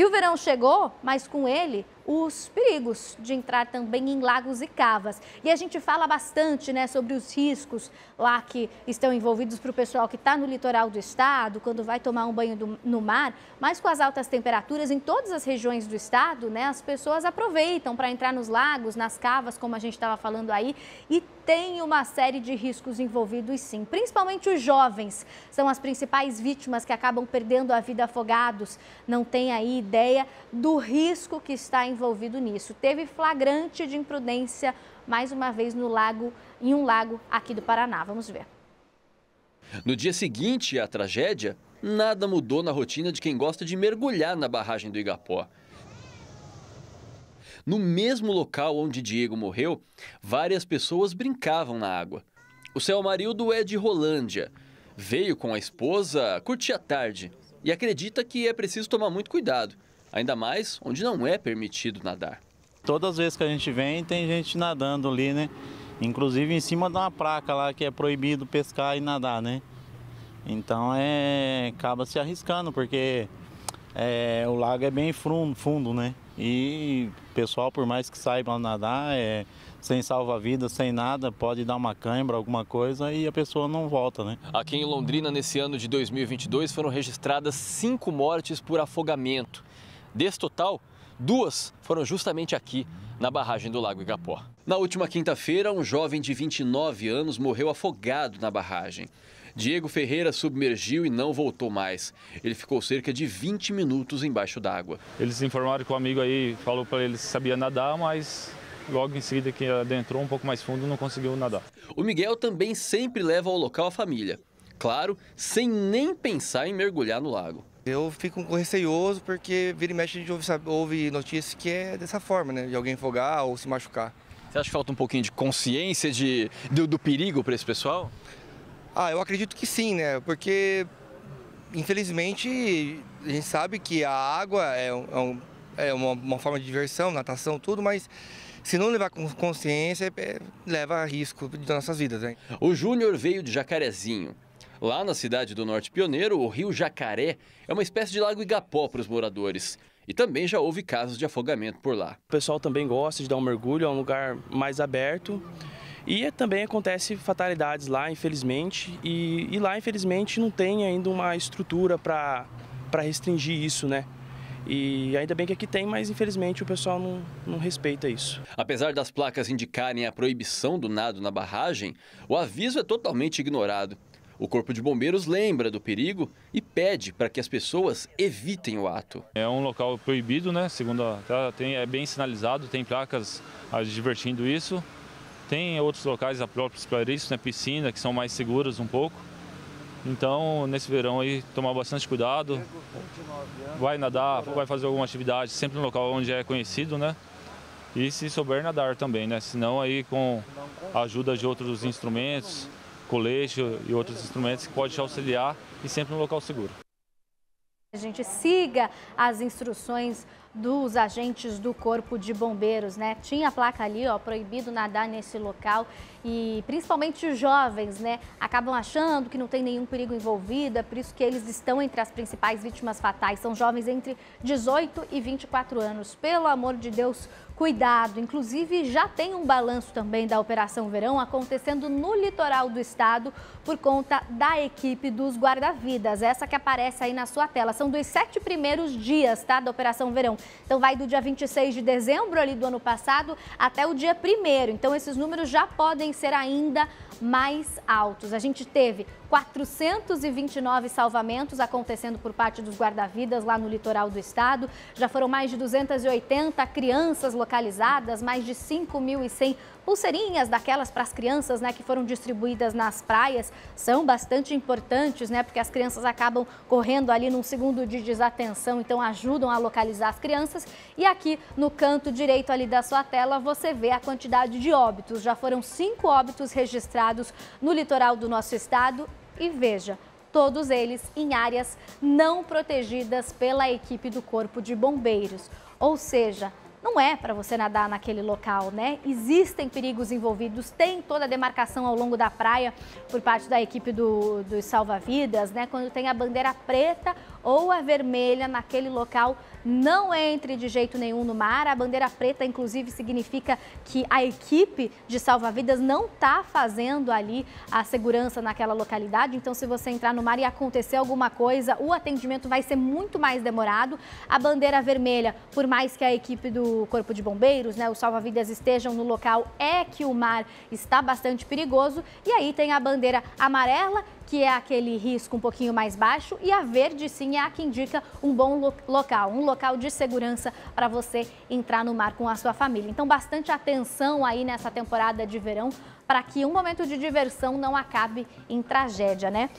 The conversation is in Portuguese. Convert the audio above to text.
E o verão chegou, mas com ele os perigos de entrar também em lagos e cavas. E a gente fala bastante né, sobre os riscos lá que estão envolvidos para o pessoal que está no litoral do estado, quando vai tomar um banho do, no mar, mas com as altas temperaturas em todas as regiões do estado, né, as pessoas aproveitam para entrar nos lagos, nas cavas, como a gente estava falando aí, e tem uma série de riscos envolvidos sim. Principalmente os jovens são as principais vítimas que acabam perdendo a vida afogados. Não tem aí ideia do risco que está envolvido envolvido nisso. Teve flagrante de imprudência mais uma vez no lago, em um lago aqui do Paraná. Vamos ver. No dia seguinte à tragédia, nada mudou na rotina de quem gosta de mergulhar na barragem do Igapó. No mesmo local onde Diego morreu, várias pessoas brincavam na água. O Céu Marildo é de Rolândia. Veio com a esposa curtir a tarde e acredita que é preciso tomar muito cuidado ainda mais onde não é permitido nadar. Todas as vezes que a gente vem, tem gente nadando ali, né? Inclusive em cima de uma placa lá que é proibido pescar e nadar, né? Então é acaba se arriscando, porque é, o lago é bem fundo, né? E o pessoal, por mais que saiba nadar, é, sem salva-vidas, sem nada, pode dar uma cãibra, alguma coisa e a pessoa não volta, né? Aqui em Londrina, nesse ano de 2022, foram registradas cinco mortes por afogamento. Desse total, duas foram justamente aqui, na barragem do Lago Igapó. Na última quinta-feira, um jovem de 29 anos morreu afogado na barragem. Diego Ferreira submergiu e não voltou mais. Ele ficou cerca de 20 minutos embaixo d'água. Eles informaram que o amigo aí falou para ele que sabia nadar, mas logo em seguida que adentrou um pouco mais fundo não conseguiu nadar. O Miguel também sempre leva ao local a família. Claro, sem nem pensar em mergulhar no lago. Eu fico receioso porque vira e mexe a gente ouve, ouve notícias que é dessa forma, né? De alguém afogar ou se machucar. Você acha que falta um pouquinho de consciência de, do, do perigo para esse pessoal? Ah, eu acredito que sim, né? Porque, infelizmente, a gente sabe que a água é, um, é uma, uma, forma de diversão, natação, tudo, mas se não levar com consciência, é, leva a risco de nossas vidas. Né? O Júnior veio de Jacarezinho. Lá na cidade do Norte Pioneiro, o rio Jacaré é uma espécie de lago Igapó para os moradores. E também já houve casos de afogamento por lá. O pessoal também gosta de dar um mergulho, é um lugar mais aberto. E também acontece fatalidades lá, infelizmente. E, e lá, infelizmente, não tem ainda uma estrutura para restringir isso, né? E ainda bem que aqui tem, mas infelizmente o pessoal não, não respeita isso. Apesar das placas indicarem a proibição do nado na barragem, o aviso é totalmente ignorado. O Corpo de Bombeiros lembra do perigo e pede para que as pessoas evitem o ato. É um local proibido, né? Segundo a, tem, é bem sinalizado, tem placas advertindo isso. Tem outros locais, próprios para né? piscina, que são mais seguras um pouco. Então, nesse verão aí, tomar bastante cuidado. Vai nadar, vai fazer alguma atividade, sempre no local onde é conhecido, né? E se souber nadar também, né? Senão aí com a ajuda de outros instrumentos, colete e outros instrumentos que pode te auxiliar e sempre no local seguro. A gente siga as instruções dos agentes do Corpo de Bombeiros, né? Tinha a placa ali, ó, proibido nadar nesse local e principalmente os jovens, né, acabam achando que não tem nenhum perigo envolvido, é por isso que eles estão entre as principais vítimas fatais. São jovens entre 18 e 24 anos. Pelo amor de Deus, cuidado. Inclusive, já tem um balanço também da Operação Verão acontecendo no litoral do estado por conta da equipe dos guarda-vidas. Essa que aparece aí na sua tela. São dos sete primeiros dias, tá, da Operação Verão. Então, vai do dia 26 de dezembro ali do ano passado até o dia 1 Então, esses números já podem ser ainda mais altos. A gente teve 429 salvamentos acontecendo por parte dos guarda-vidas lá no litoral do estado. Já foram mais de 280 crianças localizadas, mais de 5.100 pulseirinhas daquelas para as crianças, né, que foram distribuídas nas praias, são bastante importantes, né, porque as crianças acabam correndo ali num segundo de desatenção, então ajudam a localizar as crianças. E aqui no canto direito ali da sua tela você vê a quantidade de óbitos. Já foram cinco óbitos registrados no litoral do nosso estado e veja, todos eles em áreas não protegidas pela equipe do Corpo de Bombeiros. Ou seja, não é para você nadar naquele local, né? Existem perigos envolvidos, tem toda a demarcação ao longo da praia por parte da equipe do, dos salva-vidas, né? Quando tem a bandeira preta ou a vermelha naquele local não entre de jeito nenhum no mar. A bandeira preta, inclusive, significa que a equipe de salva-vidas não está fazendo ali a segurança naquela localidade. Então, se você entrar no mar e acontecer alguma coisa, o atendimento vai ser muito mais demorado. A bandeira vermelha, por mais que a equipe do Corpo de Bombeiros, né, os salva-vidas estejam no local, é que o mar está bastante perigoso. E aí tem a bandeira amarela, que é aquele risco um pouquinho mais baixo, e a verde, sim, é a que indica um bom lo local, um local de segurança para você entrar no mar com a sua família. Então, bastante atenção aí nessa temporada de verão para que um momento de diversão não acabe em tragédia, né?